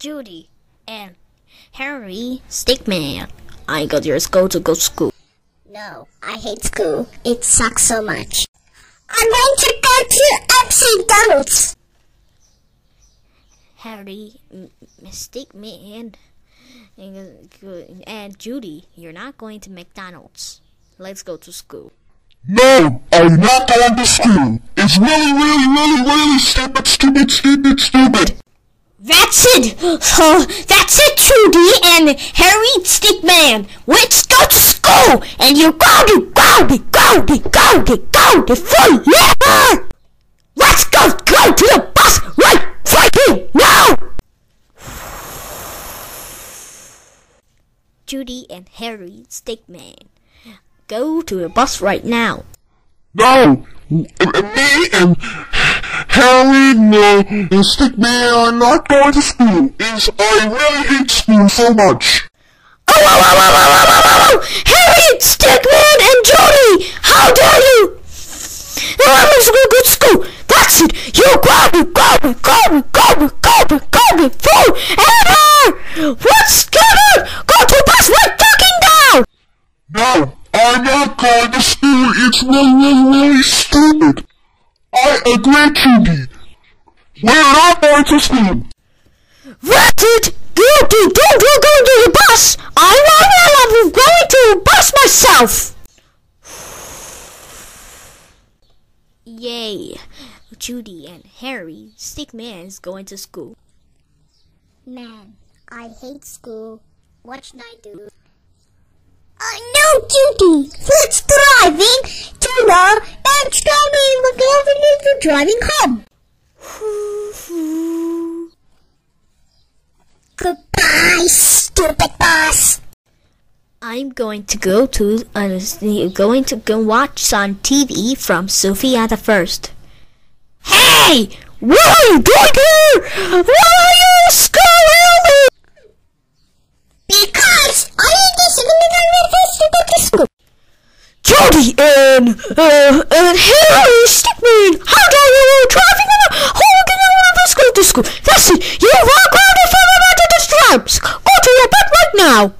Judy, and Harry Stickmin. I got your school to go to school. No, I hate school. It sucks so much. I'm going to go to McDonald's. Harry, M- Stickmin, and, and Judy, you're not going to McDonald's. Let's go to school. No, I'm not going to school. It's really, really, really, really stupid, stupid, stupid, stupid. That's it! Uh, that's it, Judy and Harry Stickmin! Let's go to school! And you go to go to go to go to go to forever! Let's go go to the bus right freaking now! Judy and Harry Stickmin, go to the bus right now. No, me and Harry no, and Stickmin are not going to school. Is I really hate school so much. Oh, oh, oh, oh, oh, oh, oh, oh! Harry Stickmin and Judy! How dare you! I'm going to go to school! That's it! You grab it, grab it, grab it, grab it, grab it, grab it, forever! What's going on? Go to bus right fucking down! No, I'm not going to school. It's really, really, really stupid. I agree, to Judy. We're not going to school. That's it! Guilty! Don't you go to the bus! I want I'm going to the bus myself! Yay! Judy and Harry Stickmin is going to school. Man, I hate school. What should I do? Uh, no, Judy! Let's driving to the and driving the government to driving home. Goodbye, stupid boss! I'm going to go to uh, going to go watch some TV from Sofia the First. Hey! What are you doing here? Why are you Daddy and uh, and Harry Stickmin. How do you know driving in a holding in one of go to school? That's it. You rock around the firmament of the stripes. Go to your bed right now.